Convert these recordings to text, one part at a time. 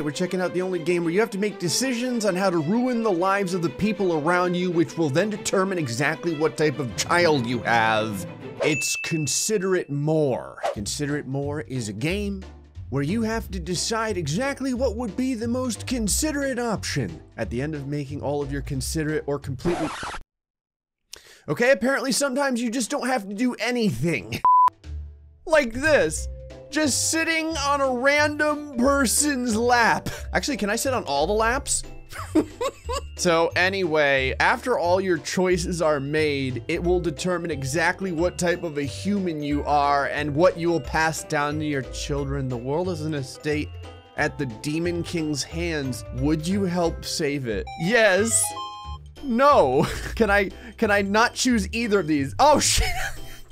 we're checking out the only game where you have to make decisions on how to ruin the lives of the people around you, which will then determine exactly what type of child you have. It's Consider It More. Consider It More is a game where you have to decide exactly what would be the most considerate option at the end of making all of your considerate or completely. Okay, apparently sometimes you just don't have to do anything. like this. Just sitting on a random person's lap. Actually, can I sit on all the laps? so anyway, after all your choices are made, it will determine exactly what type of a human you are and what you will pass down to your children. The world is in a state at the Demon King's hands. Would you help save it? Yes. No. Can I can I not choose either of these? Oh shit.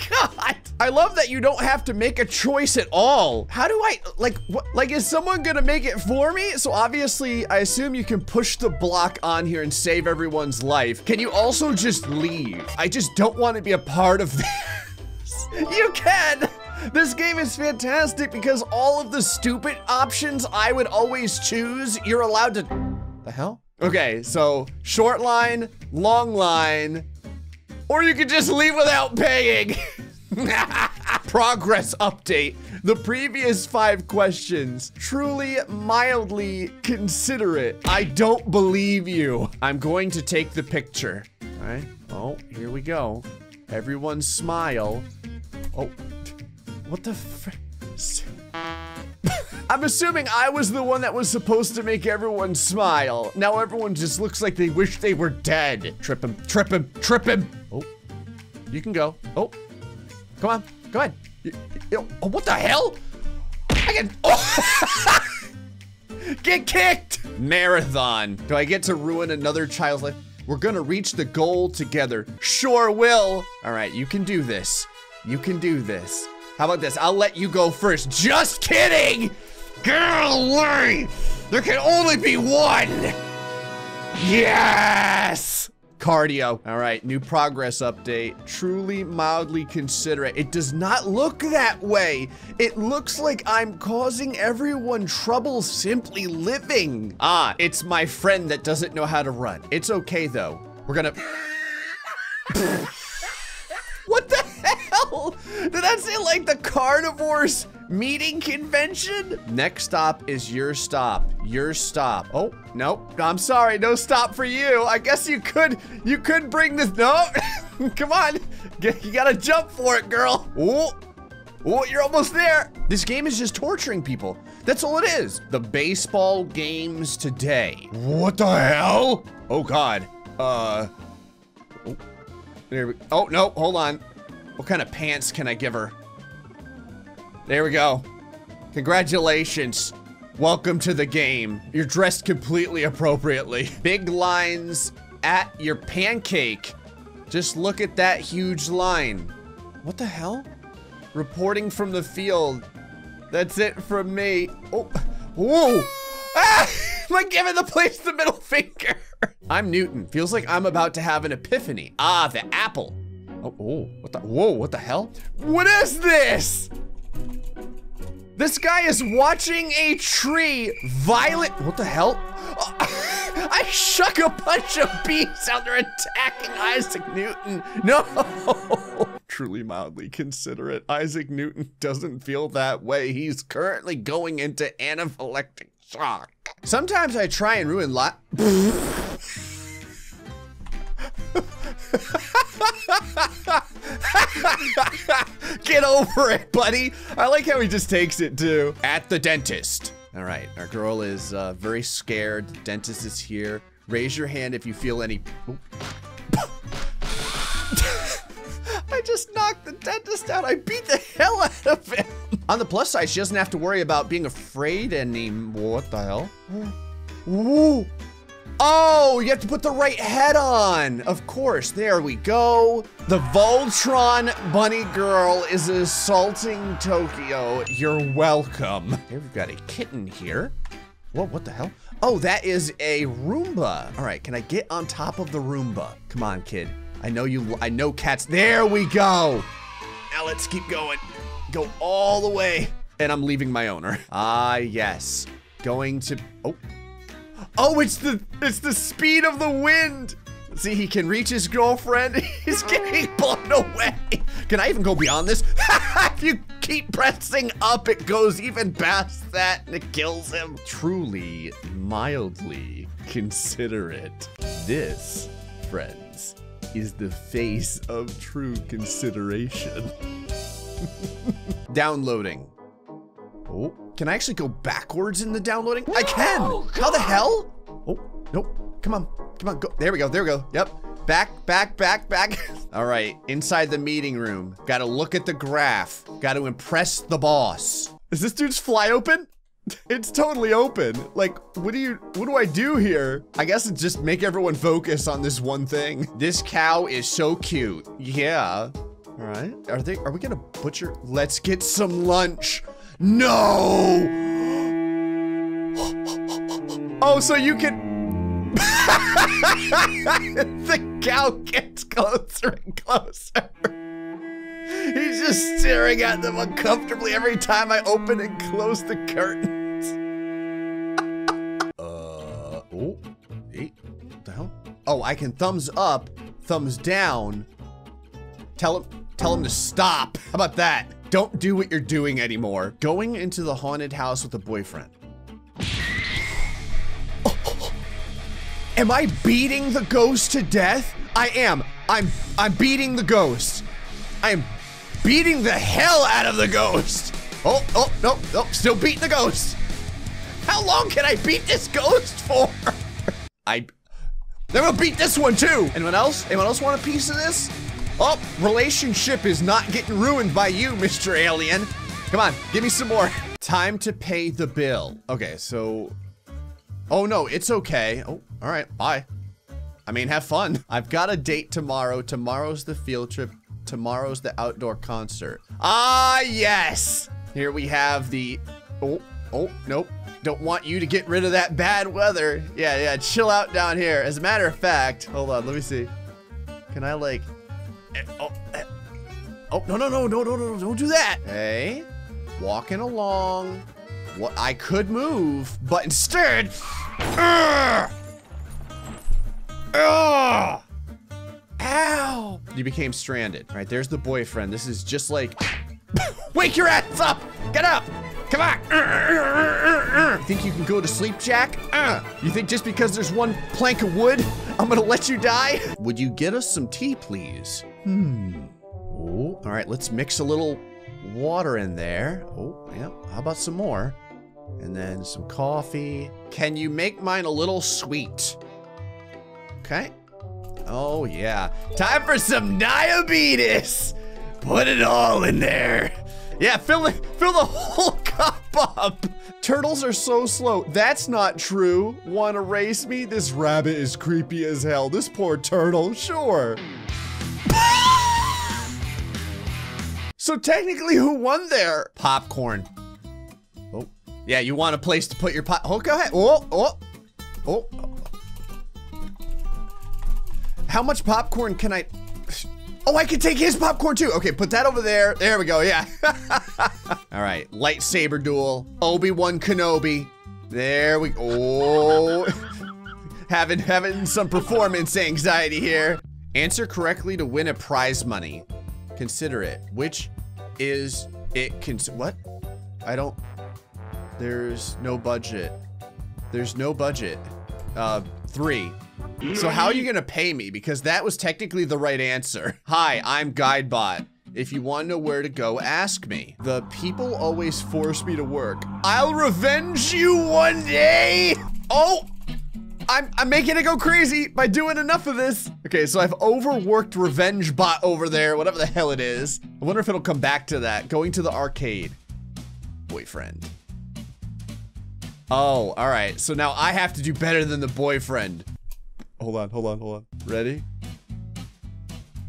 God. I love that you don't have to make a choice at all. How do I, like, what, like, is someone gonna make it for me? So obviously, I assume you can push the block on here and save everyone's life. Can you also just leave? I just don't want to be a part of this. you can! This game is fantastic because all of the stupid options I would always choose, you're allowed to, the hell? Okay, so short line, long line, or you could just leave without paying. Progress update. The previous five questions. Truly, mildly considerate. I don't believe you. I'm going to take the picture. All right. Oh, here we go. Everyone smile. Oh, what the I'm assuming I was the one that was supposed to make everyone smile. Now everyone just looks like they wish they were dead. Trip him, trip him, trip him. Oh, you can go. Oh, come on, go ahead. You, you, oh, what the hell? I can, oh. Get kicked! Marathon. Do I get to ruin another child's life? We're gonna reach the goal together. Sure will. All right, you can do this. You can do this. How about this? I'll let you go first. Just kidding! Girl, away! There can only be one! Yes! Cardio. All right, new progress update. Truly mildly considerate. It does not look that way. It looks like I'm causing everyone trouble simply living. Ah, it's my friend that doesn't know how to run. It's okay though. We're gonna... Did that say like the carnivores meeting convention? Next stop is your stop. Your stop. Oh, nope. I'm sorry. No stop for you. I guess you could, you could bring this. No, come on. You gotta jump for it, girl. Oh, oh, you're almost there. This game is just torturing people. That's all it is. The baseball games today. What the hell? Oh God. Uh. Oh, there we, oh no, hold on. What kind of pants can I give her? There we go. Congratulations. Welcome to the game. You're dressed completely appropriately. Big lines at your pancake. Just look at that huge line. What the hell? Reporting from the field. That's it from me. Oh, whoa. Ah, am I giving the place the middle finger? I'm Newton. Feels like I'm about to have an epiphany. Ah, the apple. Oh, oh, what the, whoa, what the hell? What is this? This guy is watching a tree violent. What the hell? I shuck a bunch of bees out there attacking Isaac Newton. No. Truly mildly considerate. Isaac Newton doesn't feel that way. He's currently going into anaphylactic shock. Sometimes I try and ruin lot. Get over it, buddy. I like how he just takes it too. At the dentist. All right, our girl is uh, very scared. The dentist is here. Raise your hand if you feel any. I just knocked the dentist out. I beat the hell out of him. On the plus side, she doesn't have to worry about being afraid anymore. What the hell? Ooh. Oh, you have to put the right head on. Of course, there we go. The Voltron bunny girl is assaulting Tokyo. You're welcome. Here we've got a kitten here. Whoa, what the hell? Oh, that is a Roomba. All right, can I get on top of the Roomba? Come on, kid. I know you, I know cats. There we go. Now let's keep going. Go all the way. And I'm leaving my owner. Ah, yes. going to, oh. Oh, it's the, it's the speed of the wind. See, he can reach his girlfriend. He's getting blown away. Can I even go beyond this? if you keep pressing up, it goes even past that and it kills him. Truly, mildly considerate. This, friends, is the face of true consideration. Downloading. Oh, can I actually go backwards in the downloading? I can! How the hell? Oh, nope. Come on. Come on, go. There we go, there we go. Yep. Back, back, back, back. All right, inside the meeting room. Gotta look at the graph. Gotta impress the boss. Is this dude's fly open? It's totally open. Like, what do you, what do I do here? I guess it's just make everyone focus on this one thing. This cow is so cute. Yeah. All right. Are they, are we gonna butcher? Let's get some lunch. No! Oh, so you can... the cow gets closer and closer. He's just staring at them uncomfortably every time I open and close the curtains. uh, oh, hey, what the hell? Oh, I can thumbs up, thumbs down. Tell him, tell him to stop. How about that? Don't do what you're doing anymore. Going into the haunted house with a boyfriend. Oh, am I beating the ghost to death? I am. I'm I'm beating the ghost. I am beating the hell out of the ghost. Oh, oh, no, no, still beating the ghost. How long can I beat this ghost for? I, we'll beat this one too. Anyone else? Anyone else want a piece of this? Oh, relationship is not getting ruined by you, Mr. Alien. Come on, give me some more. Time to pay the bill. Okay, so, oh no, it's okay. Oh, all right, bye. I mean, have fun. I've got a date tomorrow. Tomorrow's the field trip. Tomorrow's the outdoor concert. Ah, yes. Here we have the, oh, oh, nope. Don't want you to get rid of that bad weather. Yeah, yeah, chill out down here. As a matter of fact, hold on, let me see. Can I like, oh, eh, oh, no, no, no, no, no, no, don't do that. Hey, walking along. What, I could move, but instead, Ugh! Ugh! Ow! You became stranded. All right, there's the boyfriend. This is just like, wake your ass up! Get up! Come on! You think you can go to sleep, Jack? Uh, you think just because there's one plank of wood, I'm gonna let you die? Would you get us some tea, please? Hmm. Oh, all right, let's mix a little water in there. Oh, yeah, how about some more? And then some coffee. Can you make mine a little sweet? Okay. Oh, yeah. Time for some diabetes. Put it all in there. Yeah, fill the, fill the whole cup up. Turtles are so slow. That's not true. Wanna race me? This rabbit is creepy as hell. This poor turtle, sure. so technically, who won there? Popcorn. Oh, yeah, you want a place to put your pot. Oh, go ahead. Oh, oh, oh. How much popcorn can I? Oh, I can take his popcorn too. Okay, put that over there. There we go, yeah. All right, lightsaber duel. Obi-Wan Kenobi. There we go. Oh. having, having some performance anxiety here. Answer correctly to win a prize money. Consider it. Which is it cons- what? I don't, there's no budget. There's no budget. Uh, three. So how are you gonna pay me? Because that was technically the right answer. Hi, I'm Guidebot. If you want to know where to go, ask me. The people always force me to work. I'll revenge you one day! Oh! I'm, I'm making it go crazy by doing enough of this. Okay, so I've overworked Revenge Bot over there, whatever the hell it is. I wonder if it'll come back to that. Going to the arcade. Boyfriend. Oh, all right. So now I have to do better than the boyfriend. Hold on, hold on, hold on. Ready?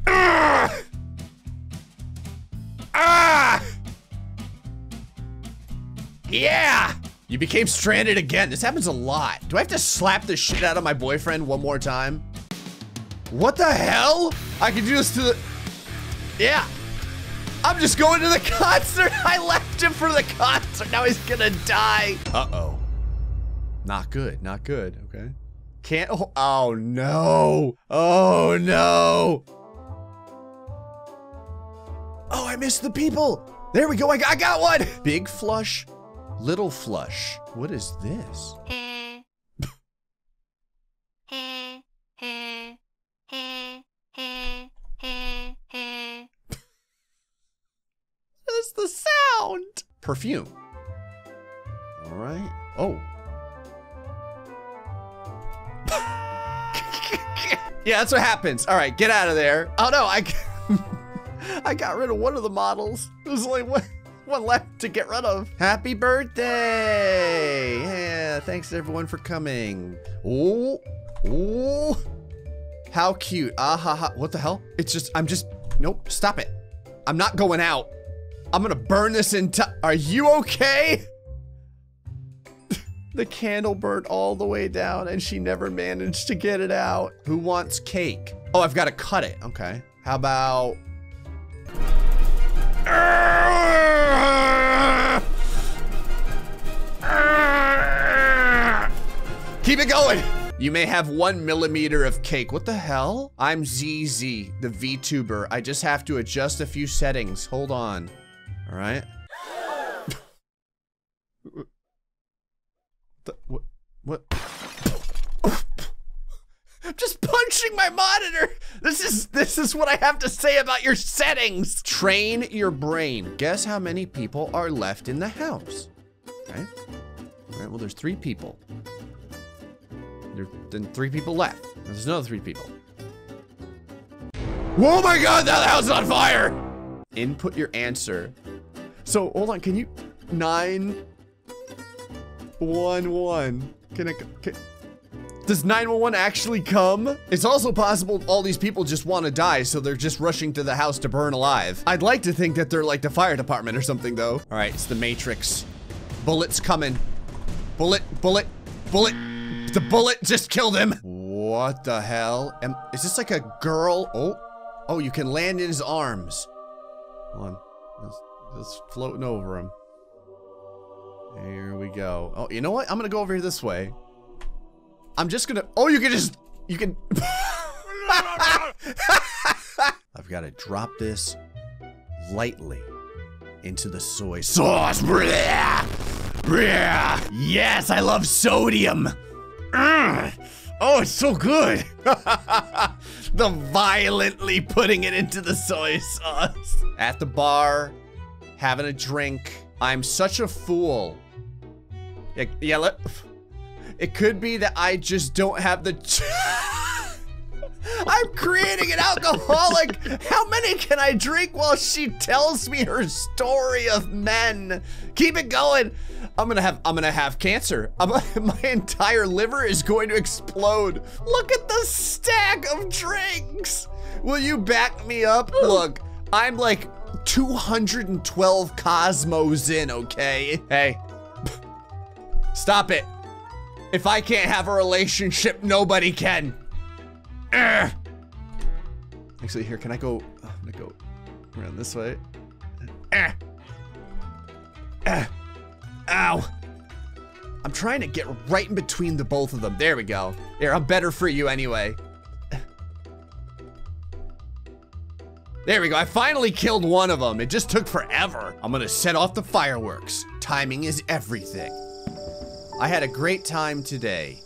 Ah! Ah! Yeah! You became stranded again. This happens a lot. Do I have to slap the shit out of my boyfriend one more time? What the hell? I can do this to the... Yeah. I'm just going to the concert. I left him for the concert. Now he's gonna die. Uh-oh. Not good, not good, okay. Can't, oh, oh no. Oh no. Oh, I missed the people. There we go, I got, I got one. Big flush, little flush. What is this? That's the sound. Perfume. All right. Oh. Yeah, that's what happens. All right, get out of there. Oh no, I, I got rid of one of the models. There's only one, one left to get rid of. Happy birthday! Yeah, thanks everyone for coming. Oh, oh, how cute. Ah ha ha. What the hell? It's just, I'm just, nope, stop it. I'm not going out. I'm gonna burn this entire, are you okay? The candle burnt all the way down and she never managed to get it out. Who wants cake? Oh, I've got to cut it. Okay. How about... Keep it going. You may have one millimeter of cake. What the hell? I'm ZZ, the VTuber. I just have to adjust a few settings. Hold on. All right. The, what? What? I'm just punching my monitor. This is this is what I have to say about your settings. Train your brain. Guess how many people are left in the house? Okay. All right. Well, there's three people. There, then three people left. There's another three people. Oh my God! That house is on fire. Input your answer. So hold on. Can you nine? One one. Can it? Can, does 911 actually come? It's also possible all these people just want to die, so they're just rushing to the house to burn alive. I'd like to think that they're like the fire department or something, though. All right, it's the Matrix. Bullets coming. Bullet, bullet, bullet. The bullet just killed him. What the hell? Am, is this like a girl? Oh, oh, you can land in his arms. Hold on. Just floating over him. Here we go. Oh, you know what? I'm gonna go over here this way. I'm just gonna, oh, you can just, you can. I've got to drop this lightly into the soy sauce. Yes, I love sodium. Mm. Oh, it's so good. the violently putting it into the soy sauce. At the bar, having a drink. I'm such a fool. Yeah, yeah let, it could be that I just don't have the. I'm creating an alcoholic. How many can I drink while she tells me her story of men? Keep it going. I'm gonna have I'm gonna have cancer. My entire liver is going to explode. Look at the stack of drinks. Will you back me up? Look, I'm like 212 cosmos in, okay? Hey, stop it. If I can't have a relationship, nobody can. Ugh. Actually, here, can I go? I'm gonna go around this way. Uh. Uh. Ow. I'm trying to get right in between the both of them. There we go. Here, I'm better for you anyway. There we go. I finally killed one of them. It just took forever. I'm gonna set off the fireworks. Timing is everything. I had a great time today.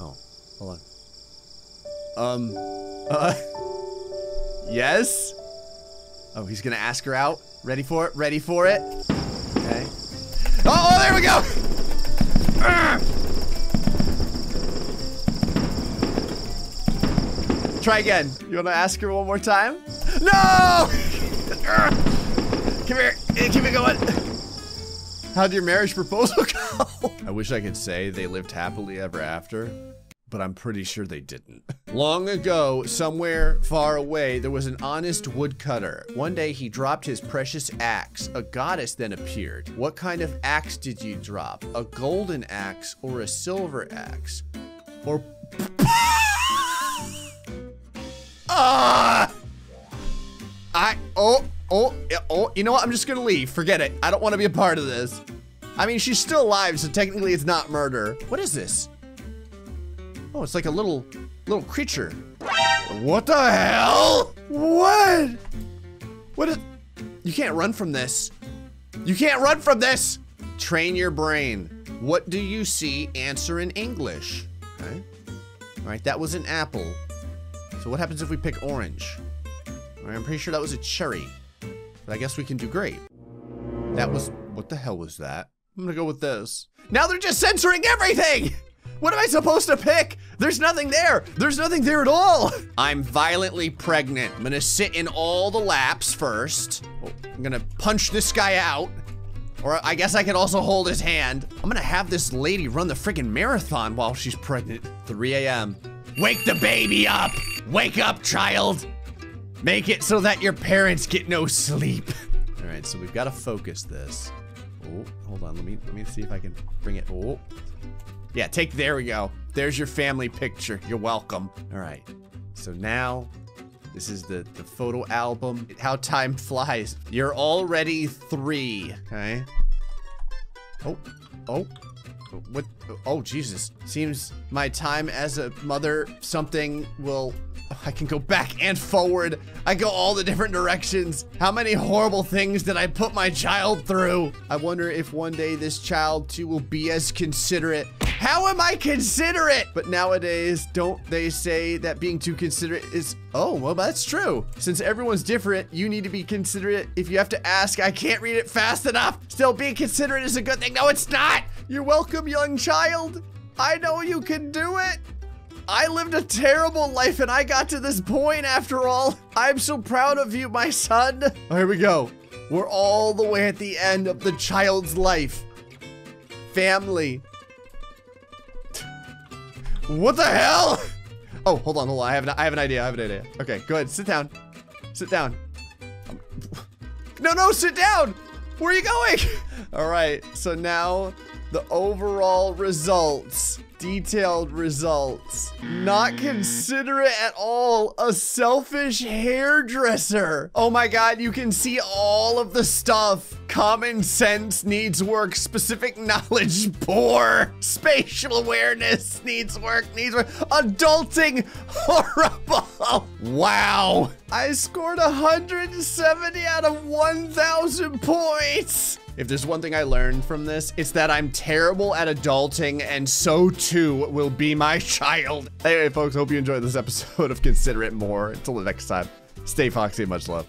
Oh, hold on. Um, uh, yes? Oh, he's gonna ask her out. Ready for it? Ready for it? Okay. Oh, oh there we go! Try again. You wanna ask her one more time? No! Come here, keep it going. How'd your marriage proposal go? I wish I could say they lived happily ever after but I'm pretty sure they didn't. Long ago, somewhere far away, there was an honest woodcutter. One day he dropped his precious axe. A goddess then appeared. What kind of axe did you drop? A golden axe or a silver axe? Or... Ah! I, oh, oh, oh, you know what? I'm just gonna leave. Forget it. I don't want to be a part of this. I mean, she's still alive, so technically it's not murder. What is this? Oh, it's like a little, little creature. What the hell? What? What is, you can't run from this. You can't run from this. Train your brain. What do you see? Answer in English. Okay. All right, that was an apple. So what happens if we pick orange? I'm pretty sure that was a cherry. But I guess we can do great. That was, what the hell was that? I'm gonna go with this. Now they're just censoring everything! What am I supposed to pick? There's nothing there. There's nothing there at all. I'm violently pregnant. I'm gonna sit in all the laps first. Oh, I'm gonna punch this guy out. Or I guess I could also hold his hand. I'm gonna have this lady run the freaking marathon while she's pregnant. 3 a.m. Wake the baby up! Wake up, child! Make it so that your parents get no sleep. All right, so we've got to focus this. Oh, hold on. Let me let me see if I can bring it. Oh, yeah. Take. There we go. There's your family picture. You're welcome. All right. So now, this is the the photo album. How time flies. You're already three. Okay. Oh. Oh. What? Oh, Jesus. Seems my time as a mother, something will I can go back and forward. I go all the different directions. How many horrible things did I put my child through? I wonder if one day this child too will be as considerate. How am I considerate? But nowadays, don't they say that being too considerate is, oh, well, that's true. Since everyone's different, you need to be considerate. If you have to ask, I can't read it fast enough. Still, being considerate is a good thing. No, it's not. You're welcome, young child. I know you can do it. I lived a terrible life and I got to this point after all. I'm so proud of you, my son. Oh, here we go. We're all the way at the end of the child's life. Family. What the hell? Oh, hold on, hold on. I have an, I have an idea. I have an idea. Okay, go ahead. Sit down. Sit down. No, no, sit down. Where are you going? All right, so now the overall results detailed results. Not considerate at all. A selfish hairdresser. Oh my god, you can see all of the stuff. Common sense needs work. Specific knowledge poor. Spatial awareness needs work. Needs work. Adulting horrible. Wow. I scored 170 out of 1,000 points. If there's one thing I learned from this, it's that I'm terrible at adulting, and so too will be my child. Anyway, folks, hope you enjoyed this episode of Consider It More. Until the next time, stay foxy and much love.